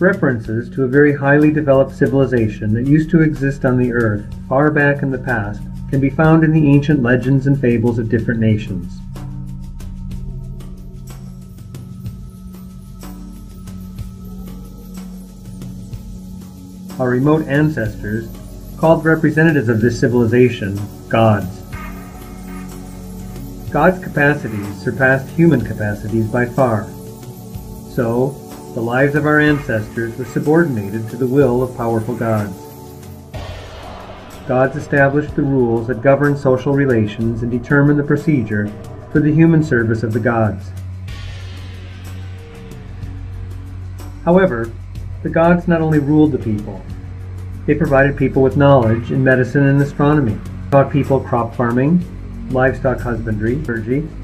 References to a very highly developed civilization that used to exist on the earth far back in the past can be found in the ancient legends and fables of different nations. Our remote ancestors called representatives of this civilization gods. God's capacities surpassed human capacities by far. So, the lives of our ancestors were subordinated to the will of powerful gods. Gods established the rules that govern social relations and determine the procedure for the human service of the gods. However, the gods not only ruled the people, they provided people with knowledge in medicine and astronomy, taught people crop farming, livestock husbandry,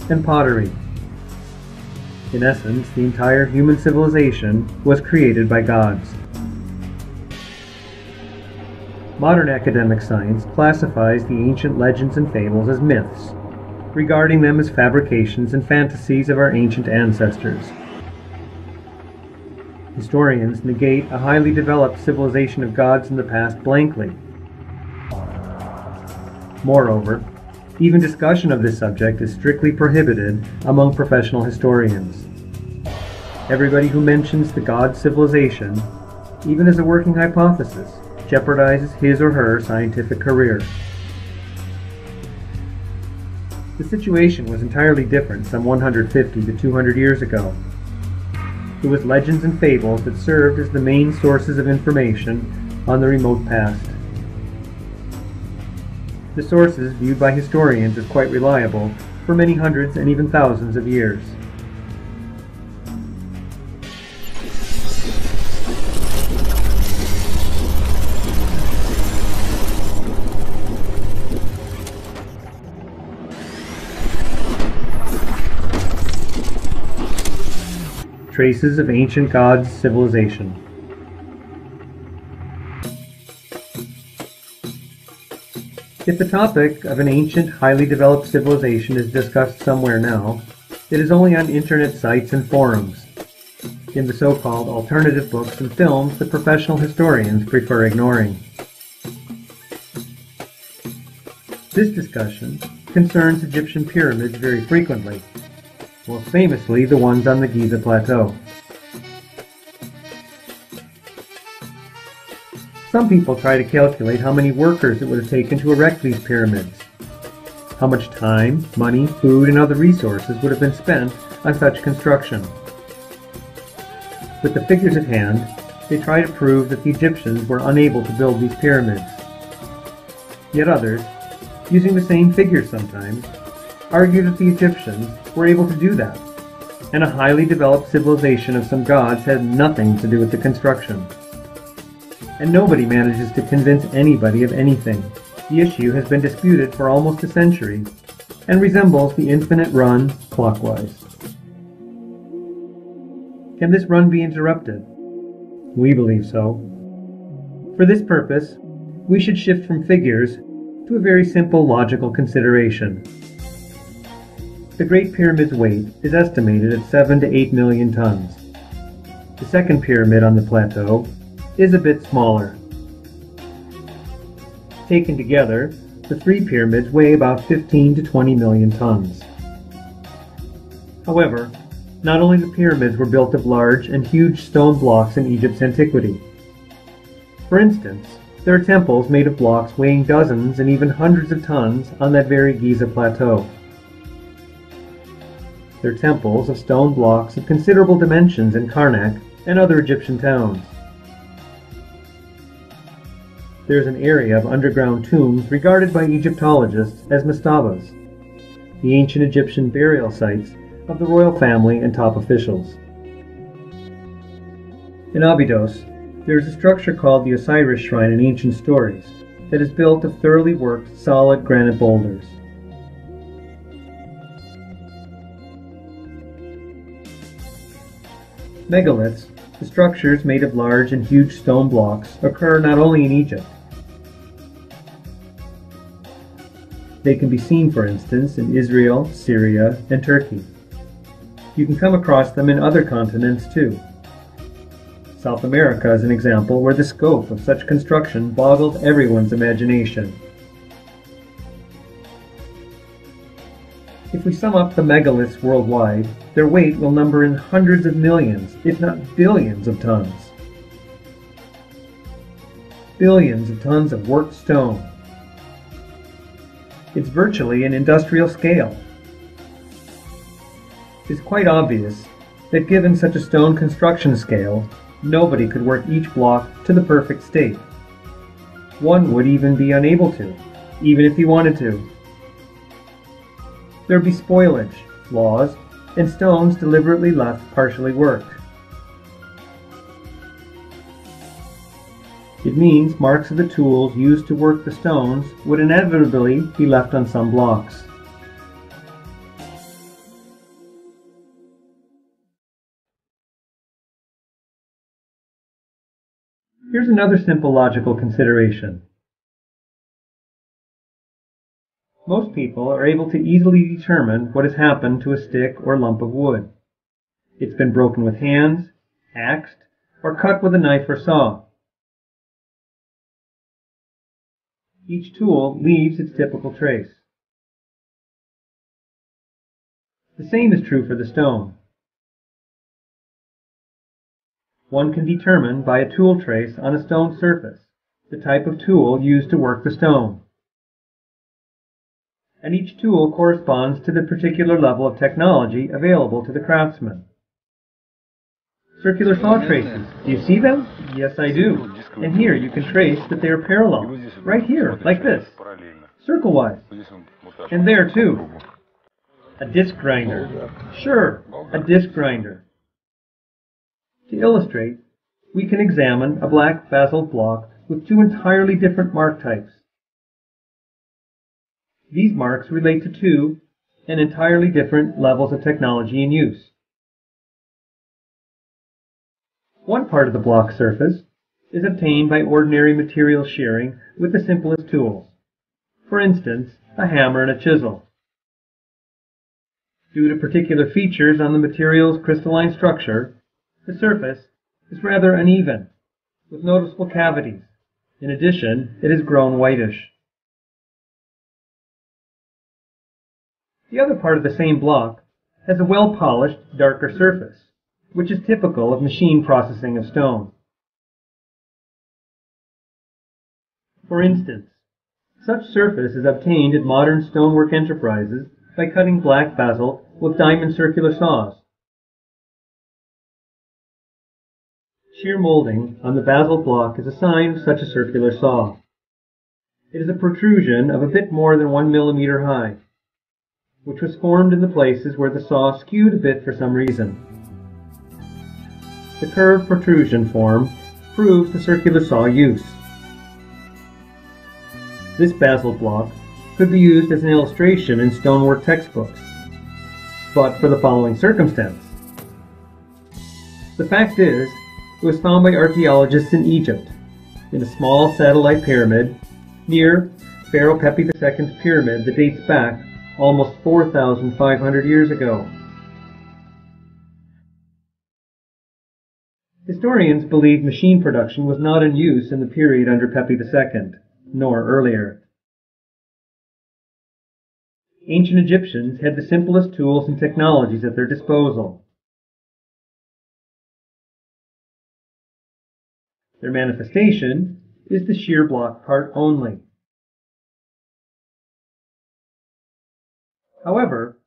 and pottery. In essence, the entire human civilization was created by gods. Modern academic science classifies the ancient legends and fables as myths, regarding them as fabrications and fantasies of our ancient ancestors. Historians negate a highly developed civilization of gods in the past blankly. Moreover, even discussion of this subject is strictly prohibited among professional historians. Everybody who mentions the god civilization, even as a working hypothesis, jeopardizes his or her scientific career. The situation was entirely different some 150 to 200 years ago. It was legends and fables that served as the main sources of information on the remote past. The sources, viewed by historians as quite reliable, for many hundreds and even thousands of years. Traces of Ancient Gods Civilization If the topic of an ancient, highly developed civilization is discussed somewhere now, it is only on internet sites and forums, in the so-called alternative books and films that professional historians prefer ignoring. This discussion concerns Egyptian pyramids very frequently, most famously the ones on the Giza Plateau. Some people try to calculate how many workers it would have taken to erect these pyramids. How much time, money, food, and other resources would have been spent on such construction. With the figures at hand, they try to prove that the Egyptians were unable to build these pyramids. Yet others, using the same figures sometimes, argue that the Egyptians were able to do that, and a highly developed civilization of some gods had nothing to do with the construction and nobody manages to convince anybody of anything. The issue has been disputed for almost a century and resembles the infinite run clockwise. Can this run be interrupted? We believe so. For this purpose, we should shift from figures to a very simple logical consideration. The Great Pyramid's weight is estimated at 7 to 8 million tons. The second pyramid on the plateau is a bit smaller. Taken together, the three pyramids weigh about 15 to 20 million tons. However, not only the pyramids were built of large and huge stone blocks in Egypt's antiquity. For instance, there are temples made of blocks weighing dozens and even hundreds of tons on that very Giza plateau. There are temples of stone blocks of considerable dimensions in Karnak and other Egyptian towns there is an area of underground tombs regarded by Egyptologists as mastabas, the ancient Egyptian burial sites of the royal family and top officials. In Abydos, there is a structure called the Osiris Shrine in Ancient Stories that is built of thoroughly worked solid granite boulders. Megaliths, the structures made of large and huge stone blocks, occur not only in Egypt, They can be seen, for instance, in Israel, Syria, and Turkey. You can come across them in other continents too. South America is an example where the scope of such construction boggles everyone's imagination. If we sum up the megaliths worldwide, their weight will number in hundreds of millions, if not billions of tons. Billions of tons of worked stone. It's virtually an industrial scale. It's quite obvious that given such a stone construction scale, nobody could work each block to the perfect state. One would even be unable to, even if he wanted to. There'd be spoilage, flaws, and stones deliberately left partially worked. It means marks of the tools used to work the stones would inevitably be left on some blocks. Here's another simple logical consideration. Most people are able to easily determine what has happened to a stick or lump of wood. It's been broken with hands, axed, or cut with a knife or saw. Each tool leaves its typical trace. The same is true for the stone. One can determine by a tool trace on a stone surface the type of tool used to work the stone and each tool corresponds to the particular level of technology available to the craftsman. Circular saw traces. Do you see them? Yes, I do. And here you can trace that they are parallel. Right here, like this. Circle-wise. And there too. A disc grinder. Sure, a disc grinder. To illustrate, we can examine a black basalt block with two entirely different mark types. These marks relate to two and entirely different levels of technology in use. One part of the block surface is obtained by ordinary material shearing with the simplest tools. For instance, a hammer and a chisel. Due to particular features on the material's crystalline structure, the surface is rather uneven, with noticeable cavities. In addition, it has grown whitish. The other part of the same block has a well-polished, darker surface, which is typical of machine processing of stone. For instance, such surface is obtained at modern stonework enterprises by cutting black basalt with diamond circular saws. Shear molding on the basalt block is a sign of such a circular saw. It is a protrusion of a bit more than one millimeter high which was formed in the places where the saw skewed a bit for some reason. The curved protrusion form proves the circular saw use. This basalt block could be used as an illustration in stonework textbooks, but for the following circumstance. The fact is, it was found by archaeologists in Egypt, in a small satellite pyramid near Pharaoh Pepi II's pyramid that dates back almost 4,500 years ago. Historians believe machine production was not in use in the period under Pepi II, nor earlier. Ancient Egyptians had the simplest tools and technologies at their disposal. Their manifestation is the shear block part only. However,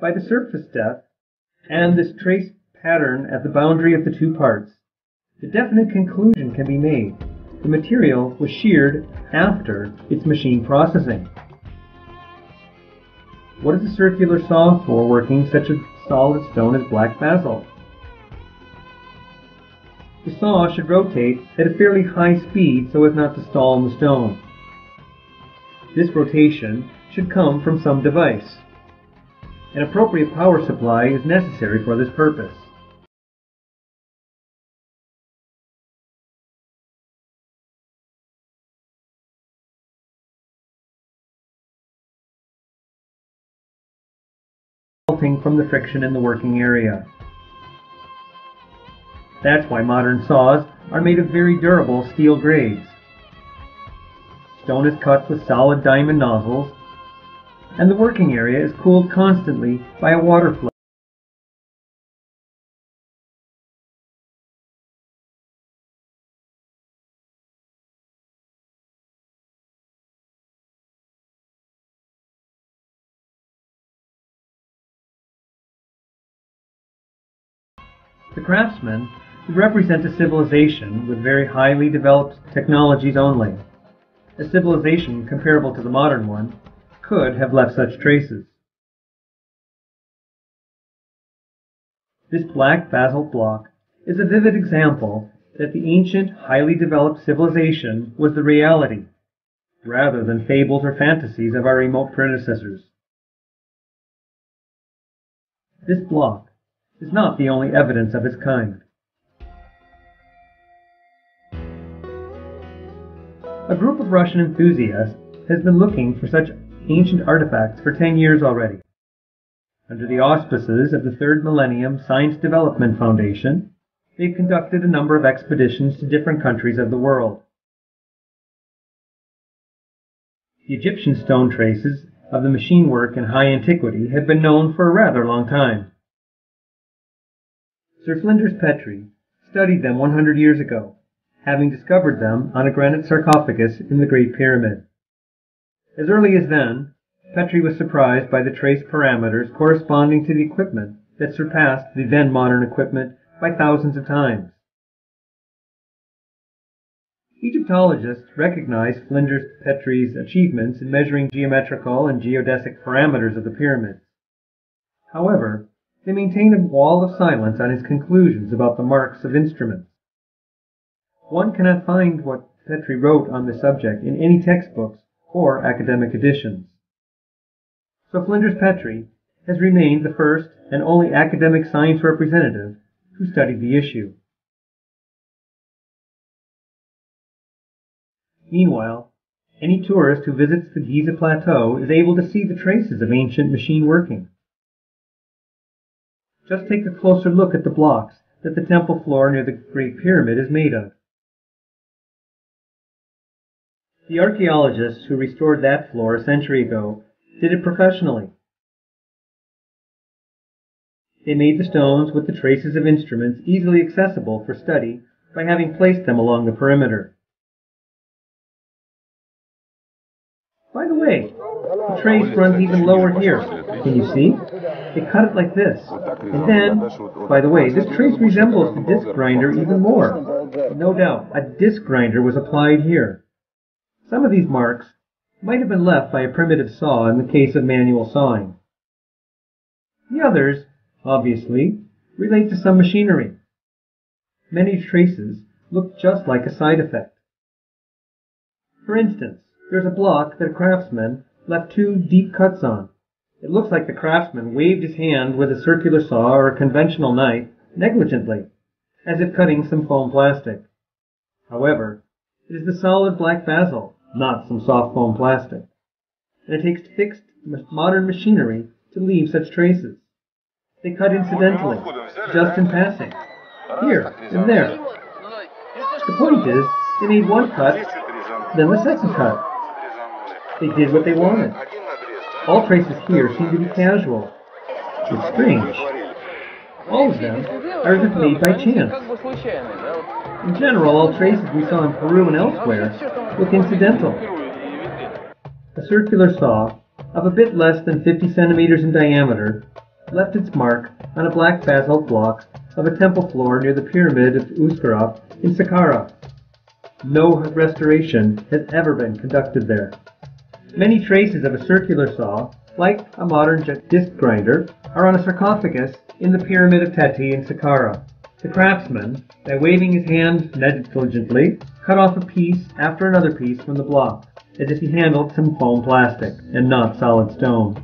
by the surface depth and this trace pattern at the boundary of the two parts, a definite conclusion can be made. The material was sheared after its machine processing. What is a circular saw for working such a solid stone as black basalt? The saw should rotate at a fairly high speed so as not to stall in the stone. This rotation should come from some device. An appropriate power supply is necessary for this purpose. From the friction in the working area. That's why modern saws are made of very durable steel grades. Stone is cut with solid diamond nozzles, and the working area is cooled constantly by a water flow. The craftsman would represent a civilization with very highly developed technologies only. A civilization comparable to the modern one could have left such traces. This black basalt block is a vivid example that the ancient, highly developed civilization was the reality, rather than fables or fantasies of our remote predecessors. This block is not the only evidence of its kind. A group of Russian enthusiasts has been looking for such ancient artifacts for 10 years already. Under the auspices of the Third Millennium Science Development Foundation, they've conducted a number of expeditions to different countries of the world. The Egyptian stone traces of the machine work in high antiquity have been known for a rather long time. Sir Flinders Petrie studied them 100 years ago, having discovered them on a granite sarcophagus in the Great Pyramid. As early as then, Petrie was surprised by the trace parameters corresponding to the equipment that surpassed the then modern equipment by thousands of times. Egyptologists recognized Flinders Petrie's achievements in measuring geometrical and geodesic parameters of the pyramids. However, they maintained a wall of silence on his conclusions about the marks of instruments. One cannot find what Petrie wrote on the subject in any textbooks or academic editions. So Flinders Petrie has remained the first and only academic science representative who studied the issue. Meanwhile, any tourist who visits the Giza Plateau is able to see the traces of ancient machine working. Just take a closer look at the blocks that the temple floor near the Great Pyramid is made of. The archaeologists who restored that floor a century ago did it professionally. They made the stones with the traces of instruments easily accessible for study by having placed them along the perimeter. By the way, the trace runs even lower here. Can you see? They cut it like this. And then, by the way, this trace resembles the disc grinder even more. No doubt, a disc grinder was applied here. Some of these marks might have been left by a primitive saw in the case of manual sawing. The others, obviously, relate to some machinery. Many traces look just like a side effect. For instance, there's a block that a craftsman left two deep cuts on. It looks like the craftsman waved his hand with a circular saw or a conventional knife negligently, as if cutting some foam plastic. However, it is the solid black basalt, not some soft foam plastic. And it takes fixed modern machinery to leave such traces. They cut incidentally, just in passing, here and there. The point is, they made one cut, then the second cut. They did what they wanted. All traces here seem to be casual. It's strange. All of them are made by chance. In general, all traces we saw in Peru and elsewhere look incidental. A circular saw, of a bit less than 50 centimeters in diameter, left its mark on a black basalt block of a temple floor near the pyramid of Userkaf in Saqqara. No restoration has ever been conducted there. Many traces of a circular saw, like a modern disc grinder, are on a sarcophagus in the Pyramid of Teti in Saqqara. The craftsman, by waving his hand negligently, cut off a piece after another piece from the block, as if he handled some foam plastic, and not solid stone.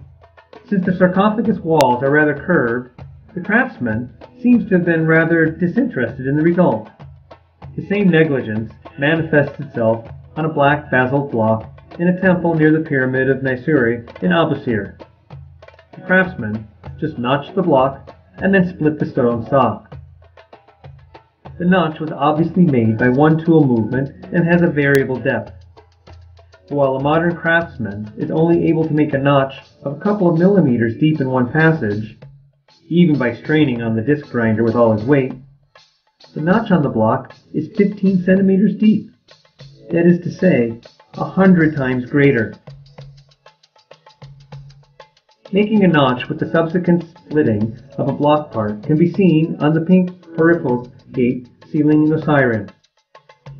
Since the sarcophagus walls are rather curved, the craftsman seems to have been rather disinterested in the result. The same negligence manifests itself on a black basalt block in a temple near the pyramid of Niuserre in Abusir. The craftsman just notched the block and then split the stone sock. The notch was obviously made by one tool movement and has a variable depth. While a modern craftsman is only able to make a notch of a couple of millimeters deep in one passage, even by straining on the disc grinder with all his weight, the notch on the block is 15 centimeters deep. That is to say, a hundred times greater. Making a notch with the subsequent splitting of a block part can be seen on the pink peripheral gate sealing the siren,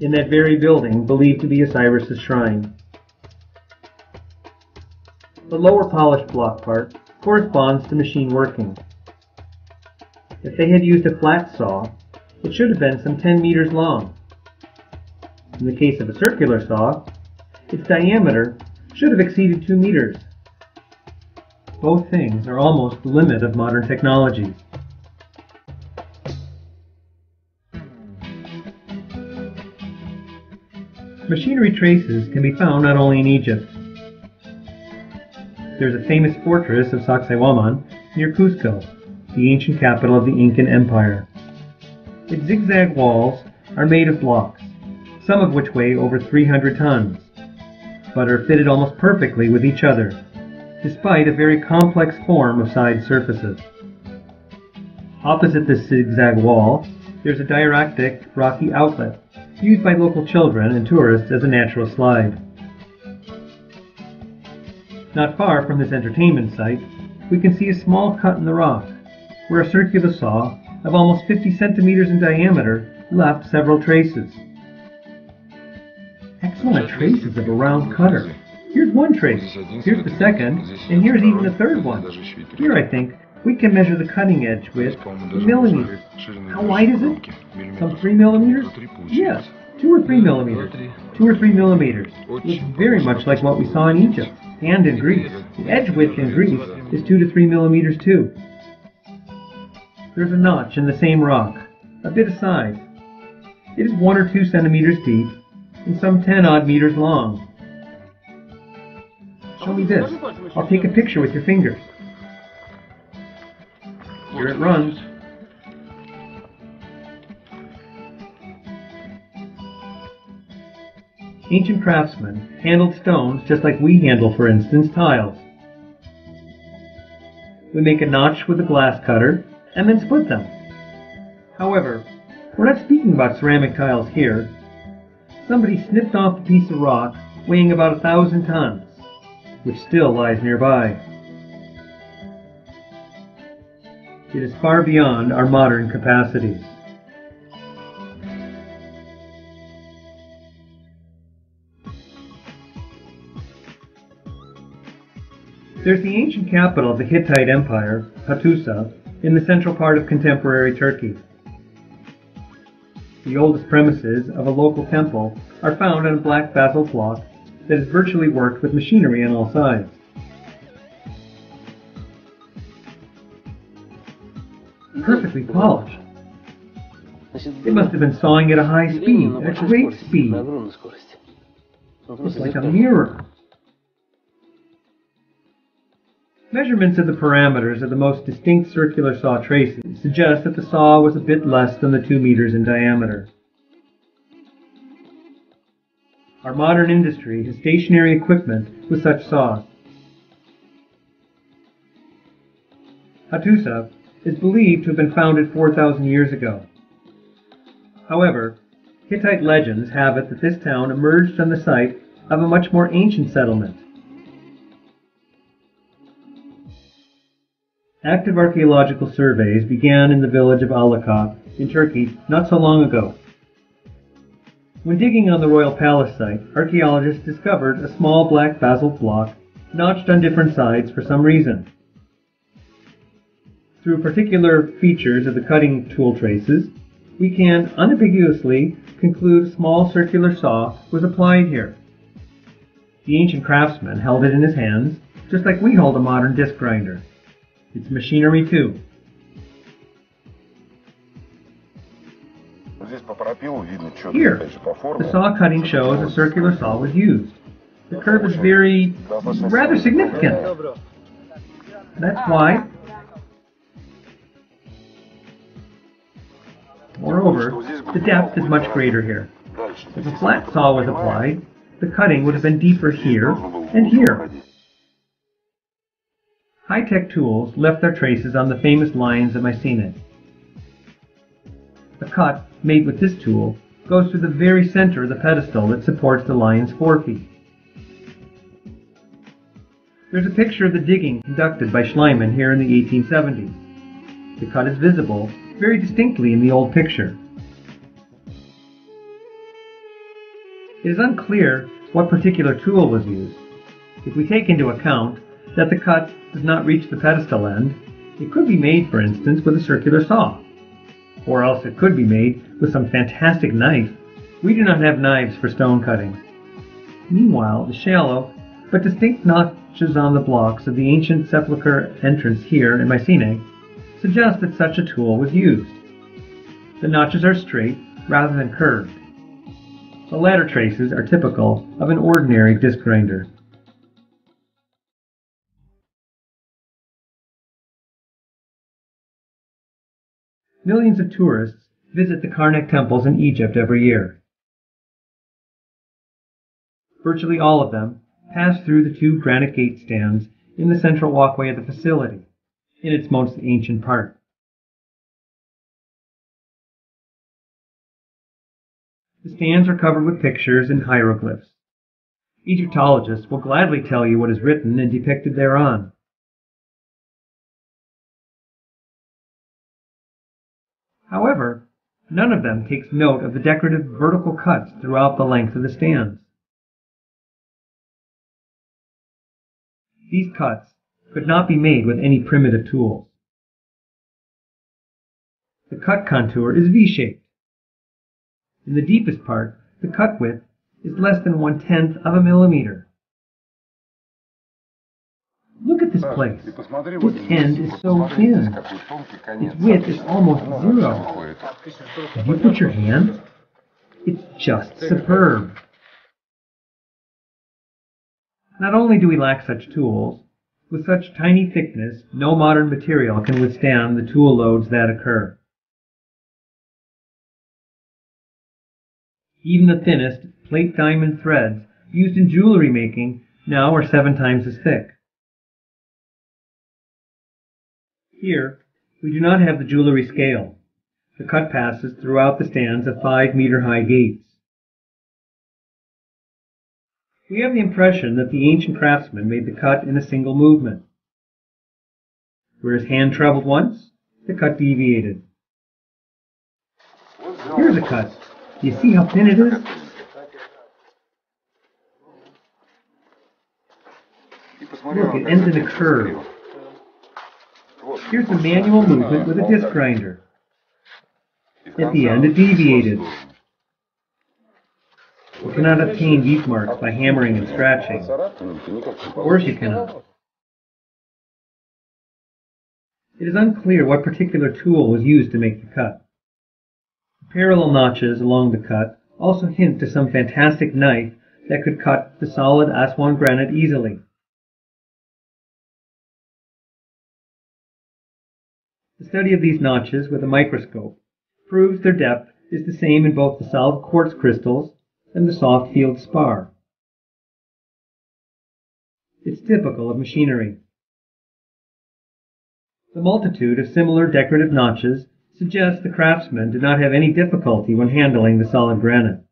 in that very building believed to be Osiris's shrine. The lower polished block part corresponds to machine working. If they had used a flat saw, it should have been some 10 meters long. In the case of a circular saw, its diameter should have exceeded 2 meters. Both things are almost the limit of modern technology. Machinery traces can be found not only in Egypt. There's a famous fortress of Sacsayhuaman near Cusco, the ancient capital of the Incan Empire. Its zigzag walls are made of blocks, some of which weigh over 300 tons, but are fitted almost perfectly with each other, despite a very complex form of side surfaces. Opposite this zigzag wall, there's a dioritic rocky outlet used by local children and tourists as a natural slide. Not far from this entertainment site, we can see a small cut in the rock, where a circular saw of almost 50 centimeters in diameter left several traces. Excellent traces of a round cutter. Here's one trace, here's the second, and here's even the third one. Here, I think, we can measure the cutting edge width in millimeters. How wide is it? Some 3 millimeters? Yes, 2 or 3 millimeters. 2 or 3 millimeters. Looks very much like what we saw in Egypt and in Greece. The edge width in Greece is 2 to 3 millimeters too. There's a notch in the same rock, a bit aside. It is 1 or 2 centimeters deep and some 10 odd meters long. Show me this. I'll take a picture with your fingers. Here it runs. Ancient craftsmen handled stones just like we handle, for instance, tiles. We make a notch with a glass cutter and then split them. However, we're not speaking about ceramic tiles here. Somebody snipped off a piece of rock weighing about a thousand tons, which still lies nearby. It is far beyond our modern capacities. There's the ancient capital of the Hittite Empire, Hattusa, in the central part of contemporary Turkey. The oldest premises of a local temple are found on a black basalt block that is virtually worked with machinery on all sides. Perfectly polished. They must have been sawing at a high speed, at a great speed. It's like a mirror. Measurements of the parameters of the most distinct circular saw traces suggest that the saw was a bit less than the 2 meters in diameter. Our modern industry has stationary equipment with such saws. Hattusa is believed to have been founded 4,000 years ago. However, Hittite legends have it that this town emerged on the site of a much more ancient settlement. Active archaeological surveys began in the village of Alaca in Turkey not so long ago. When digging on the royal palace site, archaeologists discovered a small black basalt block notched on different sides for some reason. Through particular features of the cutting tool traces, we can unambiguously conclude a small circular saw was applied here. The ancient craftsman held it in his hands, just like we hold a modern disc grinder. It's machinery too. Here, the saw cutting shows a circular saw was used. The curve is very, rather significant. That's why Moreover, the depth is much greater here. If a flat saw was applied, the cutting would have been deeper here and here. High-tech tools left their traces on the famous lions of Mycenae. The cut made with this tool goes through the very center of the pedestal that supports the lion's forefeet. There's a picture of the digging conducted by Schliemann here in the 1870s. The cut is visible very distinctly in the old picture. It is unclear what particular tool was used. If we take into account that the cut does not reach the pedestal end, it could be made, for instance, with a circular saw. Or else it could be made with some fantastic knife. We do not have knives for stone cutting. Meanwhile, the shallow but distinct notches on the blocks of the ancient sepulchre entrance here in Mycenae suggest that such a tool was used. The notches are straight rather than curved. The latter traces are typical of an ordinary disc grinder. Millions of tourists visit the Karnak temples in Egypt every year. Virtually all of them pass through the two granite gate stands in the central walkway of the facility, in its most ancient part. The stands are covered with pictures and hieroglyphs. Egyptologists will gladly tell you what is written and depicted thereon. However, none of them takes note of the decorative vertical cuts throughout the length of the stands. These cuts could not be made with any primitive tools. The cut contour is V-shaped. In the deepest part, the cut width is less than one-tenth of a millimeter. Look at this place. This end is so thin. Its width is almost zero. Have you put your hand? It's just superb. Not only do we lack such tools, with such tiny thickness, no modern material can withstand the tool loads that occur. Even the thinnest plate diamond threads used in jewelry making now are seven times as thick. Here, we do not have the jewelry scale. The cut passes throughout the stands of five meter high gates. We have the impression that the ancient craftsman made the cut in a single movement. Where his hand traveled once, the cut deviated. Here's a cut. Do you see how thin it is? Look, it ends in a curve. Here's a manual movement with a disc grinder. At the end, it deviated. We cannot obtain these marks by hammering and scratching. Of course you cannot. It is unclear what particular tool was used to make the cut. The parallel notches along the cut also hint to some fantastic knife that could cut the solid Aswan granite easily. The study of these notches with a microscope proves their depth is the same in both the solid quartz crystals and the soft feldspar. It's typical of machinery. The multitude of similar decorative notches suggests the craftsman did not have any difficulty when handling the solid granite.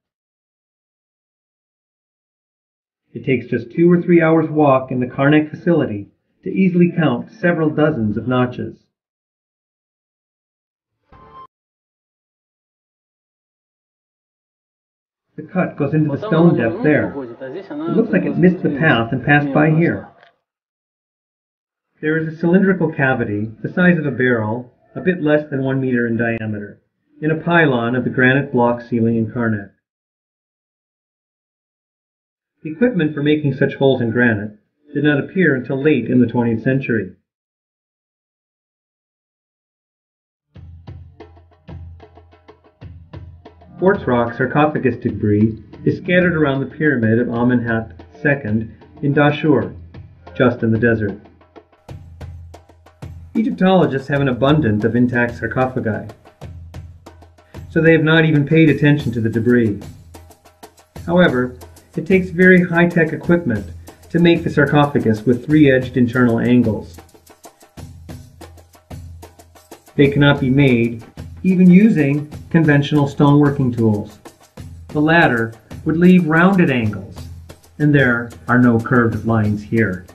It takes just two or three hours walk in the Karnak facility to easily count several dozens of notches. The cut goes into the stone depth there. It looks like it missed the path and passed by here. There is a cylindrical cavity, the size of a barrel, a bit less than one meter in diameter, in a pylon of the granite block ceiling in Karnak. The equipment for making such holes in granite did not appear until late in the 20th century. Quartz rock sarcophagus debris is scattered around the pyramid of Amenhotep II in Dashur, just in the desert. Egyptologists have an abundance of intact sarcophagi. so they have not even paid attention to the debris. However, it takes very high-tech equipment to make the sarcophagus with three-edged internal angles. They cannot be made even using conventional stoneworking tools. The latter would leave rounded angles, and there are no curved lines here.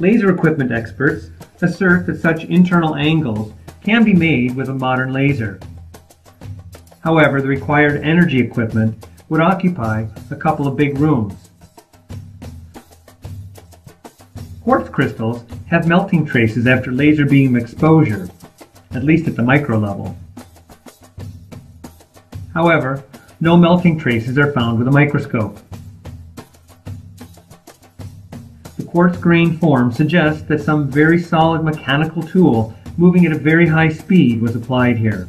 Laser equipment experts assert that such internal angles can be made with a modern laser. However, the required energy equipment would occupy a couple of big rooms. Quartz crystals have melting traces after laser beam exposure, at least at the micro level. However, no melting traces are found with a microscope. The quartz grain form suggests that some very solid mechanical tool moving at a very high speed was applied here.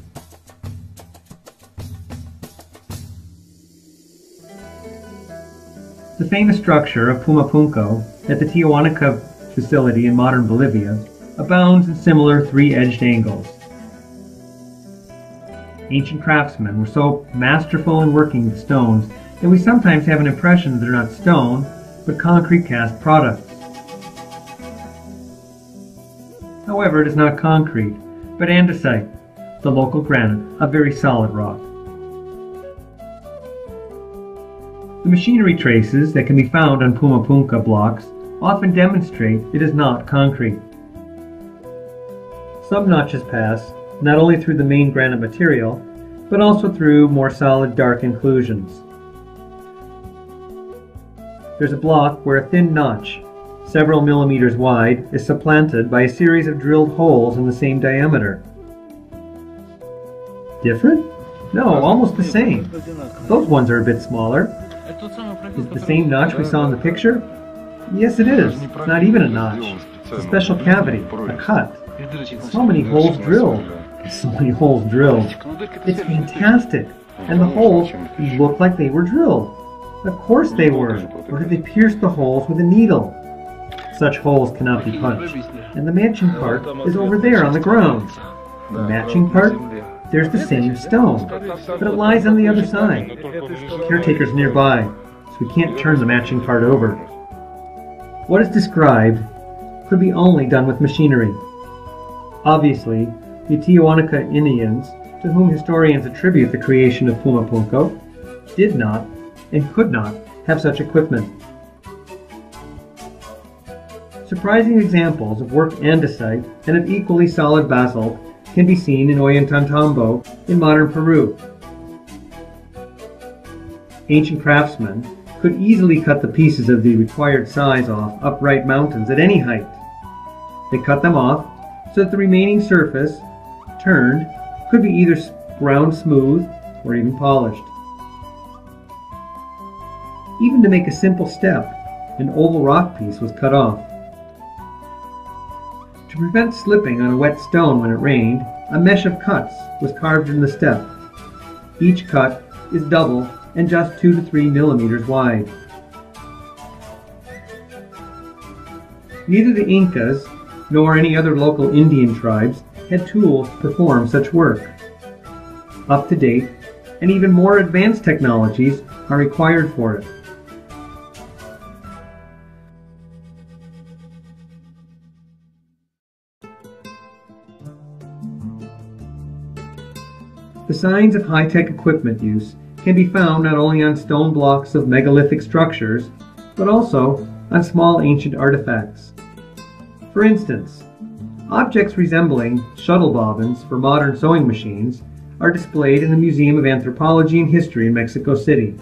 The famous structure of Pumapunku at the Tiahuanaco facility in modern Bolivia abounds in similar three-edged angles. Ancient craftsmen were so masterful in working the stones that we sometimes have an impression that they're not stone, but concrete cast products. However, it is not concrete, but andesite, the local granite, a very solid rock. The machinery traces that can be found on Pumapunku blocks often demonstrate it is not concrete. Some notches pass not only through the main granite material, but also through more solid dark inclusions. There's a block where a thin notch, several millimeters wide, is supplanted by a series of drilled holes in the same diameter. Different? No, almost the same. Those ones are a bit smaller. Is the same notch we saw in the picture? Yes, it is. It's not even a notch. It's a special cavity, a cut. So many holes drilled. So many holes drilled. It's fantastic. And the holes look like they were drilled. Of course they were. Or did they pierce the holes with a needle? Such holes cannot be punched. And the matching part is over there on the ground. The matching part? There's the same stone, but it lies on the other side. Caretaker's nearby, so we can't turn the matching part over. What is described could be only done with machinery. Obviously, the Tiahuanaco Indians, to whom historians attribute the creation of Puma Pumapunku, did not and could not have such equipment. Surprising examples of worked andesite and of equally solid basalt can be seen in Ollantaytambo in modern Peru. Ancient craftsmen could easily cut the pieces of the required size off upright mountains at any height. They cut them off so that the remaining surface, turned, could be either ground smooth or even polished. Even to make a simple step, an oval rock piece was cut off. To prevent slipping on a wet stone when it rained, a mesh of cuts was carved in the step. Each cut is double and just 2 to 3 millimeters wide. Neither the Incas nor any other local Indian tribes had tools to perform such work. Up to date, and even more advanced technologies are required for it. The signs of high-tech equipment use can be found not only on stone blocks of megalithic structures, but also on small ancient artifacts. For instance, objects resembling shuttle bobbins for modern sewing machines are displayed in the Museum of Anthropology and History in Mexico City.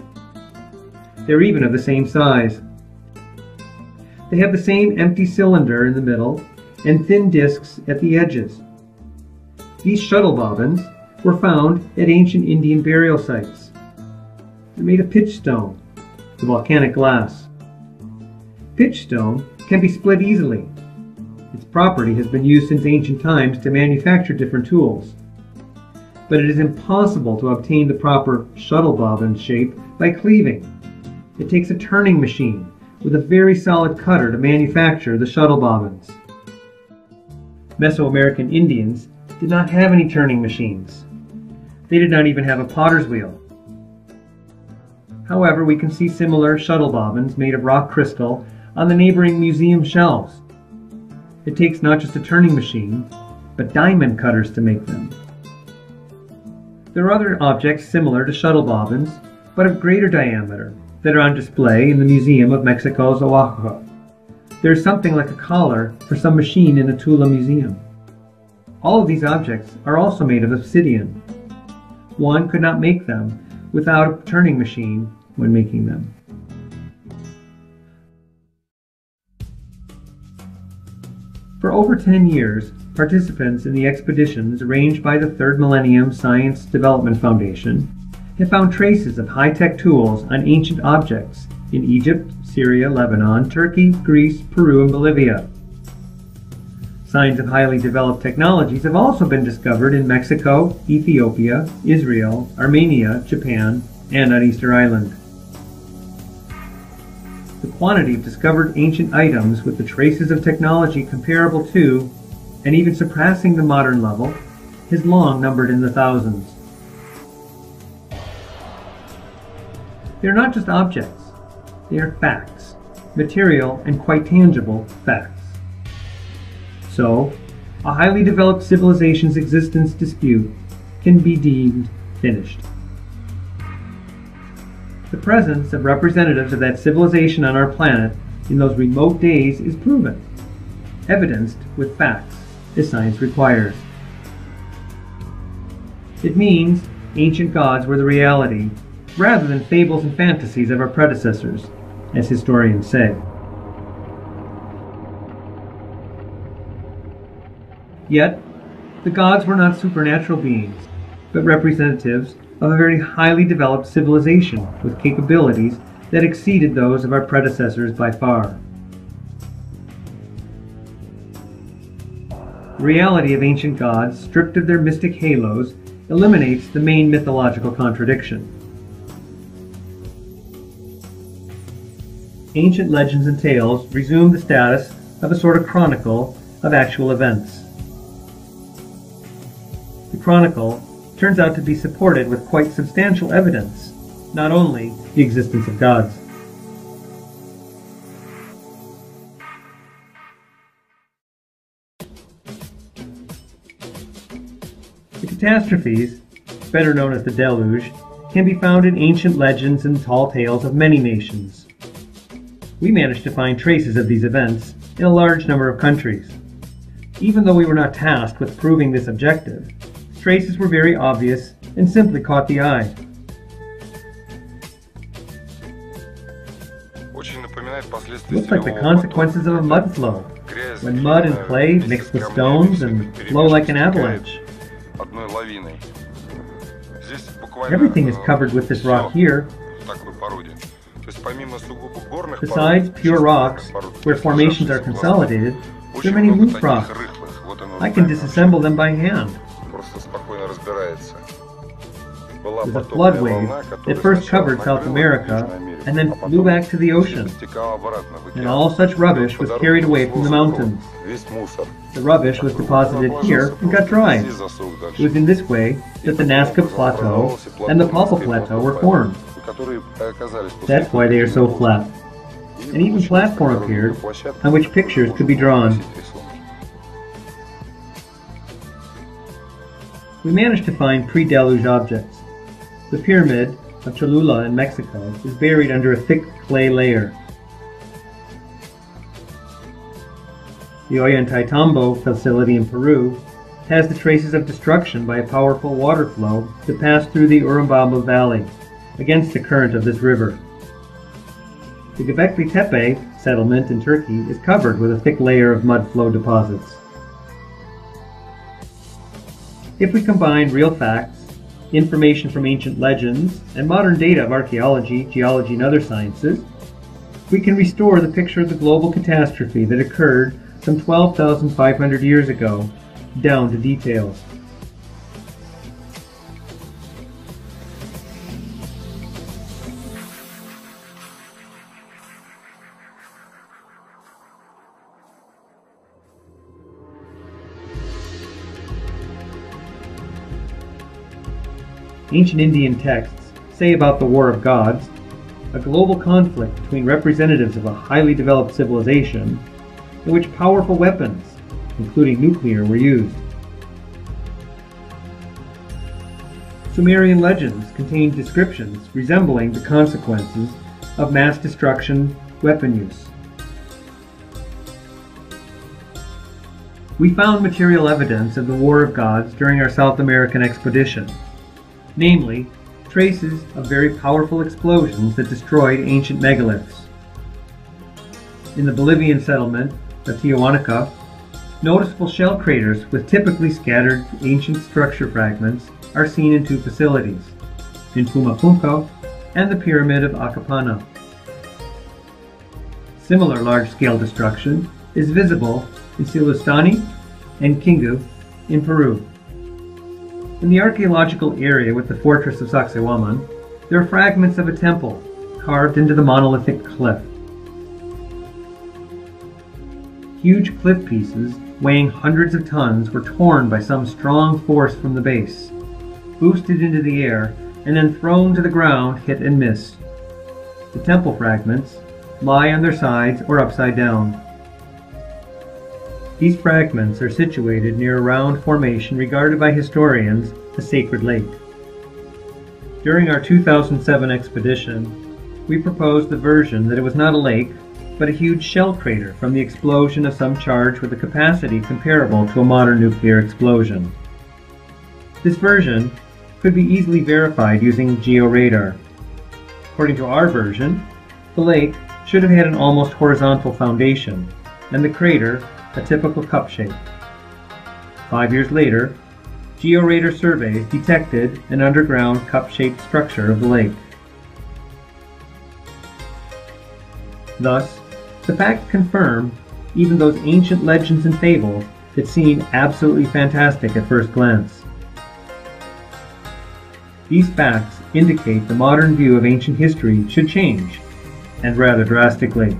They're even of the same size. They have the same empty cylinder in the middle and thin discs at the edges. These shuttle bobbins were found at ancient Indian burial sites. They're made of pitchstone, the volcanic glass. Pitchstone can be split easily. Its property has been used since ancient times to manufacture different tools. But it is impossible to obtain the proper shuttle bobbin shape by cleaving. It takes a turning machine with a very solid cutter to manufacture the shuttle bobbins. Mesoamerican Indians did not have any turning machines. They did not even have a potter's wheel. However, we can see similar shuttle bobbins made of rock crystal on the neighboring museum shelves. It takes not just a turning machine, but diamond cutters to make them. There are other objects similar to shuttle bobbins, but of greater diameter, that are on display in the Museum of Mexico's Oaxaca. There is something like a collar for some machine in the Tula Museum. All of these objects are also made of obsidian. One could not make them without a turning machine when making them. For over 10 years, participants in the expeditions arranged by the Third Millennium Science Development Foundation have found traces of high-tech tools on ancient objects in Egypt, Syria, Lebanon, Turkey, Greece, Peru, and Bolivia. Signs of highly developed technologies have also been discovered in Mexico, Ethiopia, Israel, Armenia, Japan, and on Easter Island. Quantity of discovered ancient items with the traces of technology comparable to, and even surpassing the modern level, has long numbered in the thousands. They are not just objects, they are facts, material and quite tangible facts. So, a highly developed civilization's existence dispute can be deemed finished. The presence of representatives of that civilization on our planet in those remote days is proven, evidenced with facts, as science requires. It means ancient gods were the reality rather than fables and fantasies of our predecessors, as historians say. Yet, the gods were not supernatural beings, but representatives of a very highly developed civilization with capabilities that exceeded those of our predecessors by far. The reality of ancient gods, stripped of their mystic halos, eliminates the main mythological contradiction. ancient legends and tales resume the status of a sort of chronicle of actual events. The chronicle turns out to be supported with quite substantial evidence, not only the existence of gods. The catastrophes, better known as the deluge, can be found in ancient legends and tall tales of many nations we managed to find traces of these events in a large number of countries. Even though we were not tasked with proving this objective, traces were very obvious and simply caught the eye. Looks like the consequences of a mud flow, when mud and clay mix with stones and flow like an avalanche. Everything is covered with this rock here, Besides pure rocks, where formations are consolidated, there are many loose rocks. I can disassemble them by hand. With a flood wave, it first covered South America and then flew back to the ocean. And all such rubbish was carried away from the mountains. The rubbish was deposited here and got dried. It was in this way that the Nazca Plateau and the Palpa Plateau were formed. That's why they are so flat. An even platform appeared on which pictures could be drawn. We managed to find pre-deluge objects. The pyramid of Cholula in Mexico is buried under a thick clay layer. The Ollantaytambo facility in Peru has the traces of destruction by a powerful water flow that passed through the Urubamba Valley against the current of this river. The Göbekli Tepe settlement in Turkey is covered with a thick layer of mud flow deposits. If we combine real facts, information from ancient legends, and modern data of archaeology, geology, and other sciences, we can restore the picture of the global catastrophe that occurred some 12,500 years ago, down to details. Ancient Indian texts say about the War of Gods, a global conflict between representatives of a highly developed civilization in which powerful weapons, including nuclear, were used. Sumerian legends contain descriptions resembling the consequences of mass destruction weapon use. We found material evidence of the War of Gods during our South American expedition, namely, traces of very powerful explosions that destroyed ancient megaliths. In the Bolivian settlement of Tiahuanaco, noticeable shell craters with typically scattered ancient structure fragments are seen in two facilities, in Pumapunku and the Pyramid of Akapana. Similar large-scale destruction is visible in Sillustani and Kingu in Peru. In the archaeological area with the fortress of Sacsayhuaman, there are fragments of a temple carved into the monolithic cliff. Huge cliff pieces weighing hundreds of tons were torn by some strong force from the base, boosted into the air, and then thrown to the ground hit and miss. The temple fragments lie on their sides or upside down. These fragments are situated near a round formation regarded by historians as Sacred Lake. During our 2007 expedition, we proposed the version that it was not a lake, but a huge shell crater from the explosion of some charge with a capacity comparable to a modern nuclear explosion. This version could be easily verified using georadar. According to our version, the lake should have had an almost horizontal foundation, and the crater a typical cup shape. Five years later, GeoRadar surveys detected an underground cup-shaped structure of the lake. Thus, the fact confirmed even those ancient legends and fables that seemed absolutely fantastic at first glance. These facts indicate the modern view of ancient history should change, and rather drastically.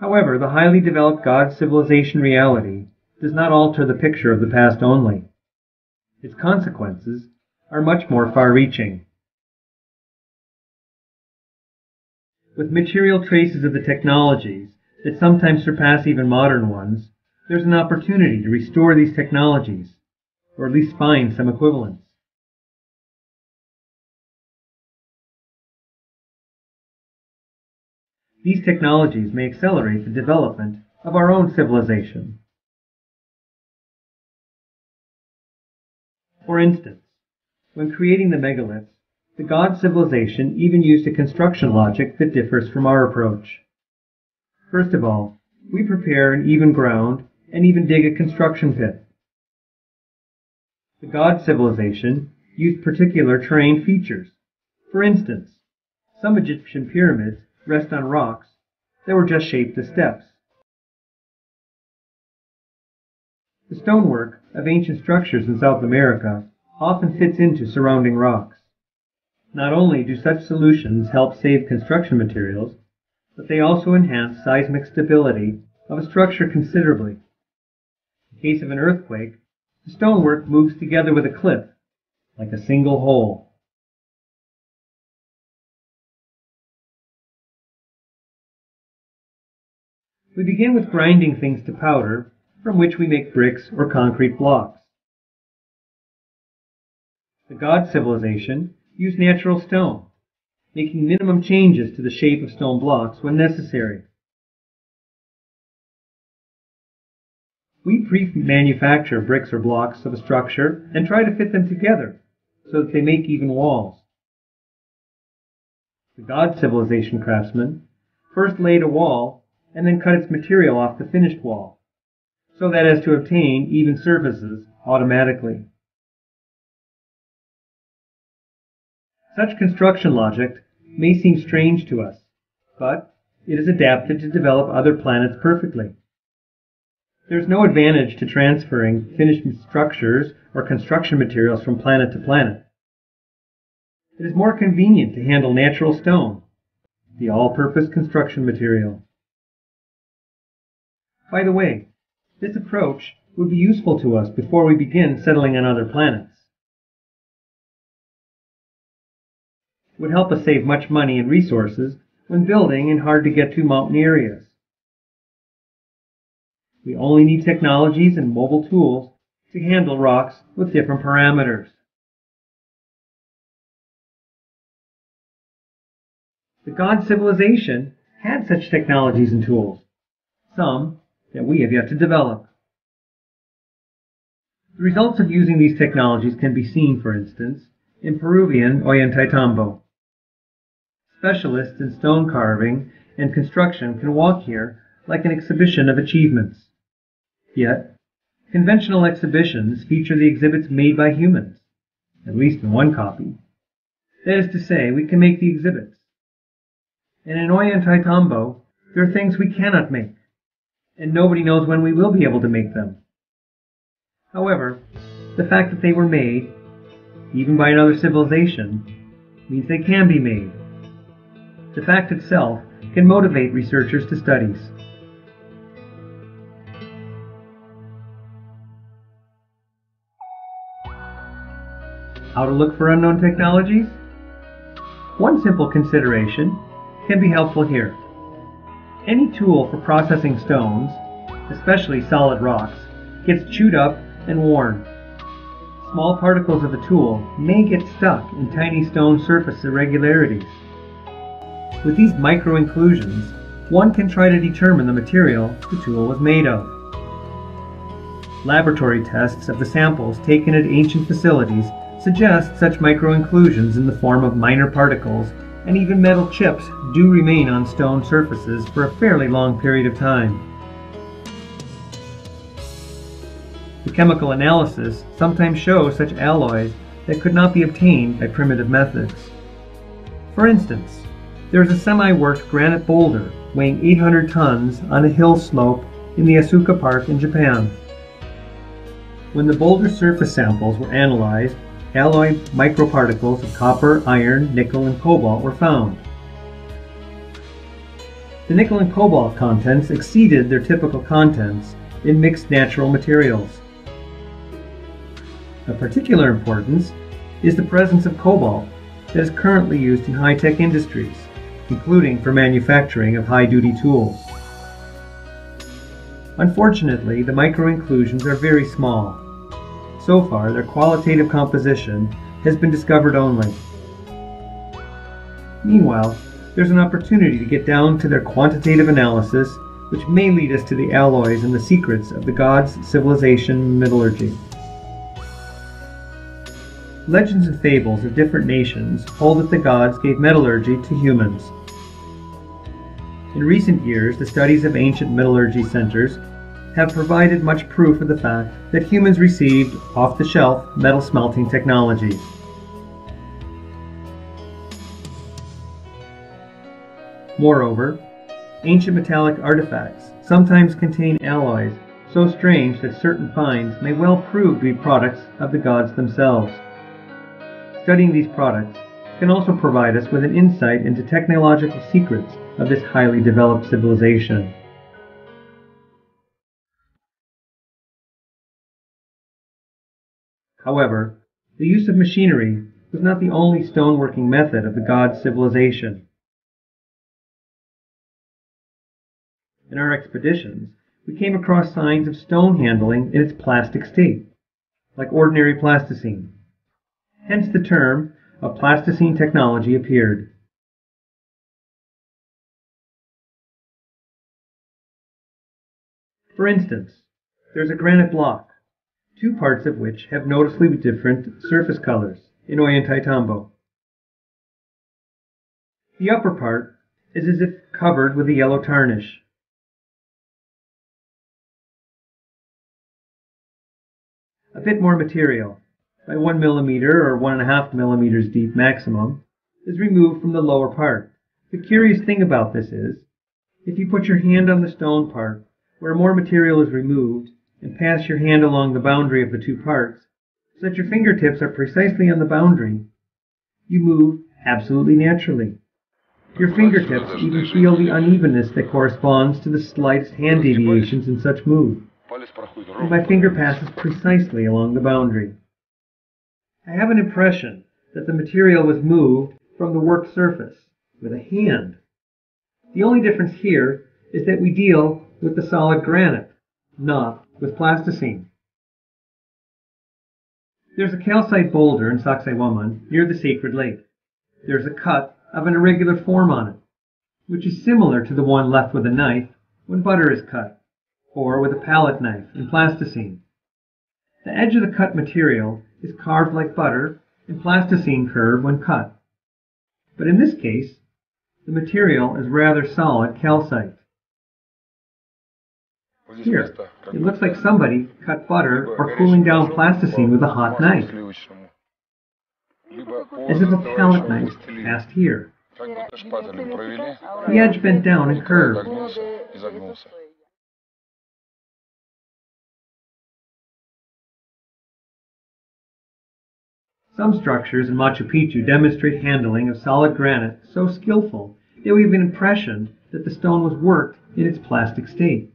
However, the highly developed God civilization reality does not alter the picture of the past only. Its consequences are much more far-reaching. With material traces of the technologies that sometimes surpass even modern ones, there's an opportunity to restore these technologies, or at least find some equivalents. These technologies may accelerate the development of our own civilization. For instance, when creating the megaliths, the god civilization even used a construction logic that differs from our approach. First of all, we prepare an even ground and even dig a construction pit. The god civilization used particular terrain features. For instance, some Egyptian pyramids rest on rocks that were just shaped as steps. The stonework of ancient structures in South America often fits into surrounding rocks. Not only do such solutions help save construction materials, but they also enhance seismic stability of a structure considerably. In case of an earthquake, the stonework moves together with a cliff, like a single whole. We begin with grinding things to powder, from which we make bricks or concrete blocks. The god civilization used natural stone, making minimum changes to the shape of stone blocks when necessary. We pre-manufacture bricks or blocks of a structure and try to fit them together so that they make even walls. The God civilization craftsman first laid a wall and then cut its material off the finished wall, so that as to obtain even surfaces automatically. Such construction logic may seem strange to us, but it is adapted to develop other planets perfectly. There is no advantage to transferring finished structures or construction materials from planet to planet. It is more convenient to handle natural stone, the all-purpose construction material. By the way, this approach would be useful to us before we begin settling on other planets. It would help us save much money and resources when building in hard to get to mountain areas. We only need technologies and mobile tools to handle rocks with different parameters. The God civilization had such technologies and tools, some that we have yet to develop. The results of using these technologies can be seen, for instance, in Peruvian Ollantaytambo. Specialists in stone carving and construction can walk here like an exhibition of achievements. Yet, conventional exhibitions feature the exhibits made by humans, at least in one copy. That is to say, we can make the exhibits. And in Ollantaytambo, there are things we cannot make, and nobody knows when we will be able to make them. However, the fact that they were made, even by another civilization, means they can be made. The fact itself can motivate researchers to studies. How to look for unknown technologies? One simple consideration can be helpful here. Any tool for processing stones, especially solid rocks, gets chewed up and worn. Small particles of the tool may get stuck in tiny stone surface irregularities. With these micro-inclusions, one can try to determine the material the tool was made of. Laboratory tests of the samples taken at ancient facilities suggest such micro-inclusions in the form of minor particles and even metal chips do remain on stone surfaces for a fairly long period of time. The chemical analysis sometimes shows such alloys that could not be obtained by primitive methods. For instance, there is a semi-worked granite boulder weighing 800 tons on a hill slope in the Asuka Park in Japan. When the boulder surface samples were analyzed, alloy microparticles of copper, iron, nickel, and cobalt were found. The nickel and cobalt contents exceeded their typical contents in mixed natural materials. Of particular importance is the presence of cobalt that is currently used in high-tech industries, including for manufacturing of high-duty tools. Unfortunately, the micro-inclusions are very small. So far, their qualitative composition has been discovered only. Meanwhile, there's an opportunity to get down to their quantitative analysis, which may lead us to the alloys and the secrets of the gods' civilization metallurgy. Legends and fables of different nations hold that the gods gave metallurgy to humans. In recent years, the studies of ancient metallurgy centers have provided much proof of the fact that humans received off-the-shelf metal smelting technologies. Moreover, ancient metallic artifacts sometimes contain alloys so strange that certain finds may well prove to be products of the gods themselves. Studying these products can also provide us with an insight into technological secrets of this highly developed civilization. However, the use of machinery was not the only stoneworking method of the god civilization. In our expeditions, we came across signs of stone handling in its plastic state, like ordinary plasticine. Hence the term of plasticine technology appeared. For instance, there's a granite block, two parts of which have noticeably different surface colors in Ollantaytambo. The upper part is as if covered with a yellow tarnish. A bit more material, by 1 millimeter or 1.5 millimeters deep maximum, is removed from the lower part. The curious thing about this is, if you put your hand on the stone part, where more material is removed, and pass your hand along the boundary of the two parts, so that your fingertips are precisely on the boundary, you move absolutely naturally. Your fingertips even feel the unevenness that corresponds to the slightest hand deviations in such move, and my finger passes precisely along the boundary. I have an impression that the material was moved from the work surface with a hand. The only difference here is that we deal with the solid granite, not with plasticine. There's a calcite boulder in Sacsayhuaman near the sacred lake. There's a cut of an irregular form on it, which is similar to the one left with a knife when butter is cut, or with a palette knife in plasticine. The edge of the cut material is carved like butter and plasticine curved when cut. But in this case, the material is rather solid calcite. Here, it looks like somebody cut butter or cooling down plasticine with a hot knife, as if a palette knife passed here. The edge bent down and curved. Some structures in Machu Picchu demonstrate handling of solid granite so skillful that we have an impression that the stone was worked in its plastic state.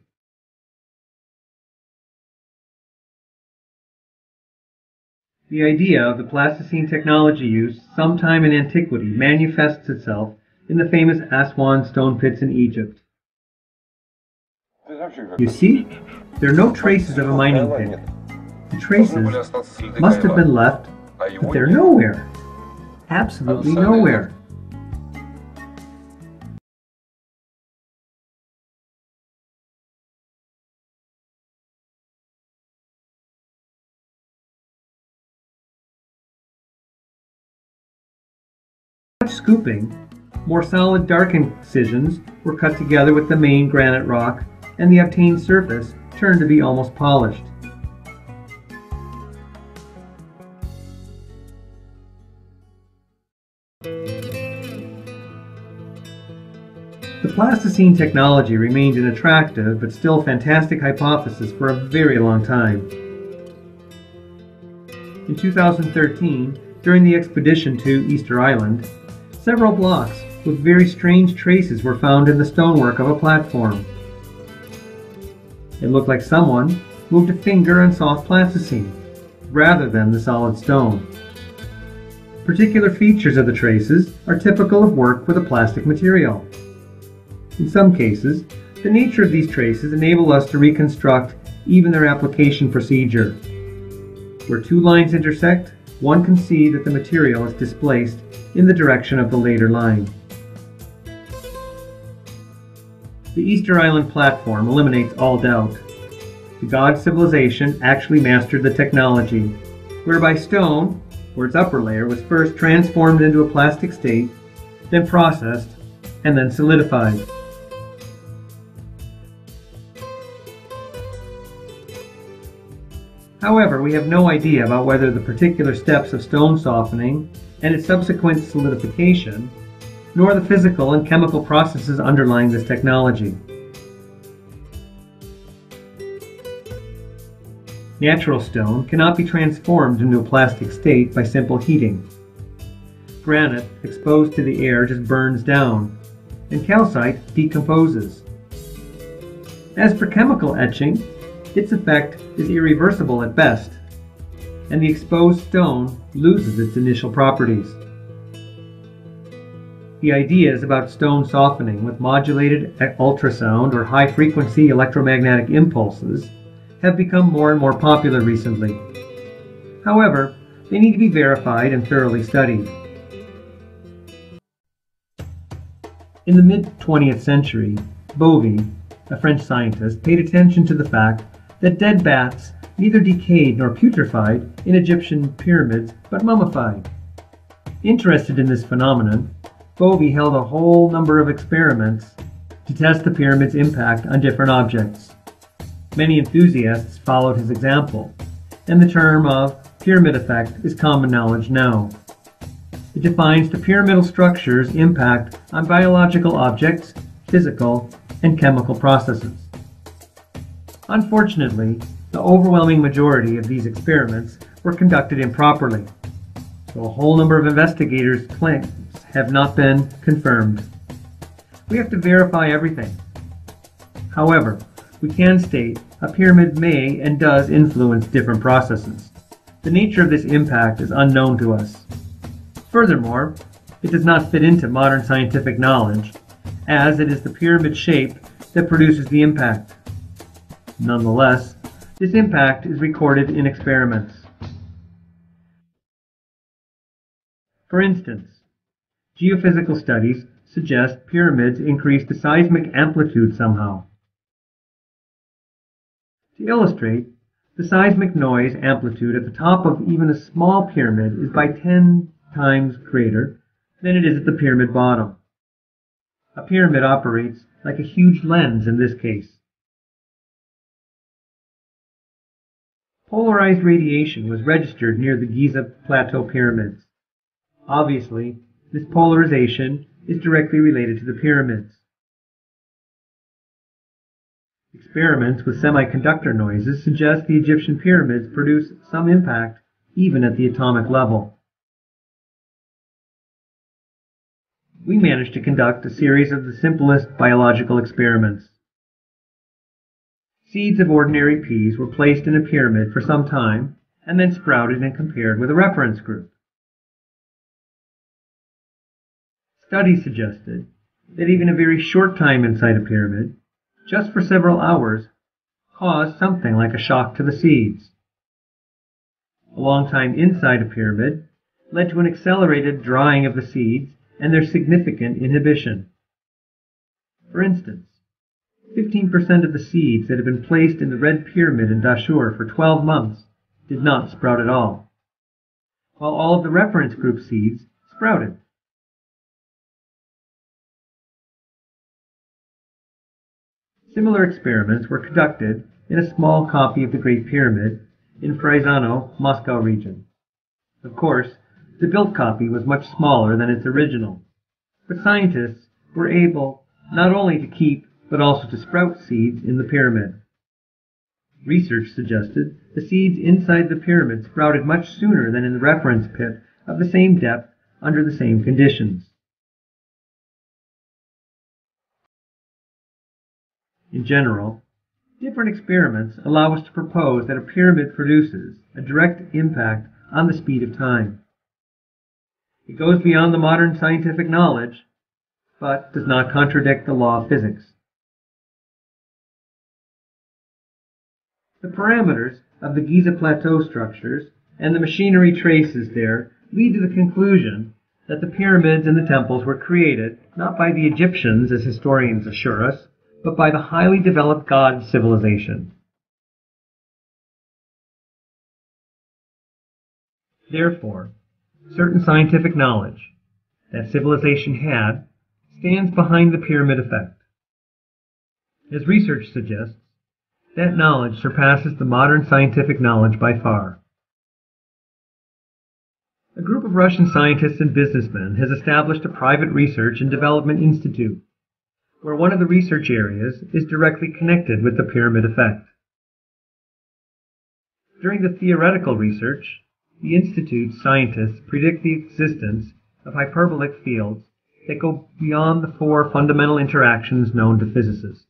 The idea of the plasticine technology used sometime in antiquity manifests itself in the famous Aswan stone pits in Egypt. You see, there are no traces of a mining pit. The traces must have been left, but they're nowhere. Absolutely nowhere. Scooping, more solid dark incisions were cut together with the main granite rock, and the obtained surface turned to be almost polished. The plasticine technology remained an attractive but still fantastic hypothesis for a very long time. In 2013, during the expedition to Easter Island, Several blocks with very strange traces were found in the stonework of a platform. It looked like someone moved a finger on soft plasticine, rather than the solid stone. Particular features of the traces are typical of work with a plastic material. In some cases, the nature of these traces enable us to reconstruct even their application procedure. Where two lines intersect, one can see that the material is displaced in the direction of the later line. The Easter Island platform eliminates all doubt. The god civilization actually mastered the technology, whereby stone, or its upper layer, was first transformed into a plastic state, then processed, and then solidified. However, we have no idea about whether the particular steps of stone softening and its subsequent solidification, nor the physical and chemical processes underlying this technology. Natural stone cannot be transformed into a plastic state by simple heating. Granite, exposed to the air, just burns down, and calcite decomposes. As for chemical etching, its effect is irreversible at best, and the exposed stone loses its initial properties. The ideas about stone softening with modulated ultrasound or high frequency electromagnetic impulses have become more and more popular recently. However, they need to be verified and thoroughly studied. In the mid 20th century, Bovis, a French scientist, paid attention to the fact that dead bats neither decayed nor putrefied in Egyptian pyramids, but mummified. Interested in this phenomenon, Bovis held a whole number of experiments to test the pyramid's impact on different objects. Many enthusiasts followed his example, and the term of pyramid effect is common knowledge now. It defines the pyramidal structure's impact on biological objects, physical, and chemical processes. Unfortunately, the overwhelming majority of these experiments were conducted improperly, so a whole number of investigators' claims have not been confirmed. we have to verify everything. However, we can state a pyramid may and does influence different processes. The nature of this impact is unknown to us. Furthermore, it does not fit into modern scientific knowledge, as it is the pyramid shape that produces the impact. Nonetheless, this impact is recorded in experiments. For instance, geophysical studies suggest pyramids increase the seismic amplitude somehow. To illustrate, the seismic noise amplitude at the top of even a small pyramid is by 10 times greater than it is at the pyramid bottom. A pyramid operates like a huge lens in this case. Polarized radiation was registered near the Giza Plateau pyramids. Obviously, this polarization is directly related to the pyramids. Experiments with semiconductor noises suggest the Egyptian pyramids produce some impact even at the atomic level. We managed to conduct a series of the simplest biological experiments. Seeds of ordinary peas were placed in a pyramid for some time and then sprouted and compared with a reference group. Studies suggested that even a very short time inside a pyramid just for several hours, caused something like a shock to the seeds. A long time inside a pyramid led to an accelerated drying of the seeds and their significant inhibition. For instance, 15% of the seeds that had been placed in the Red Pyramid in Dashur for 12 months did not sprout at all, while all of the reference group seeds sprouted. Similar experiments were conducted in a small copy of the Great Pyramid in Fryazino, Moscow region. Of course, the built copy was much smaller than its original, but scientists were able not only to keep but also to sprout seeds in the pyramid. Research suggested the seeds inside the pyramid sprouted much sooner than in the reference pit of the same depth under the same conditions. In general, different experiments allow us to propose that a pyramid produces a direct impact on the speed of time. It goes beyond the modern scientific knowledge, but does not contradict the law of physics. The parameters of the Giza Plateau structures and the machinery traces there lead to the conclusion that the pyramids and the temples were created not by the Egyptians, as historians assure us, but by the highly developed God civilization. Therefore, certain scientific knowledge that civilization had stands behind the pyramid effect. As research suggests, that knowledge surpasses the modern scientific knowledge by far. A group of Russian scientists and businessmen has established a private research and development institute where one of the research areas is directly connected with the pyramid effect. During the theoretical research, the Institute's scientists predict the existence of hyperbolic fields that go beyond the four fundamental interactions known to physicists.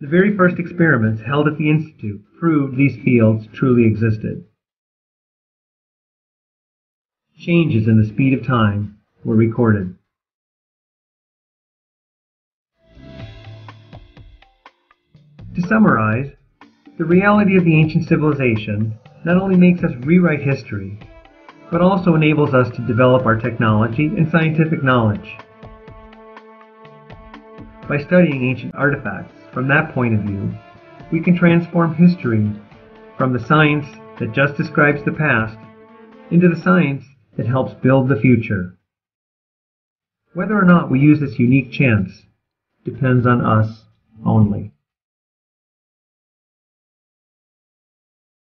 The very first experiments held at the Institute proved these fields truly existed. Changes in the speed of time were recorded. To summarize, the reality of the ancient civilization not only makes us rewrite history, but also enables us to develop our technology and scientific knowledge. By studying ancient artifacts from that point of view, we can transform history from the science that just describes the past into the science that helps build the future. Whether or not we use this unique chance depends on us only.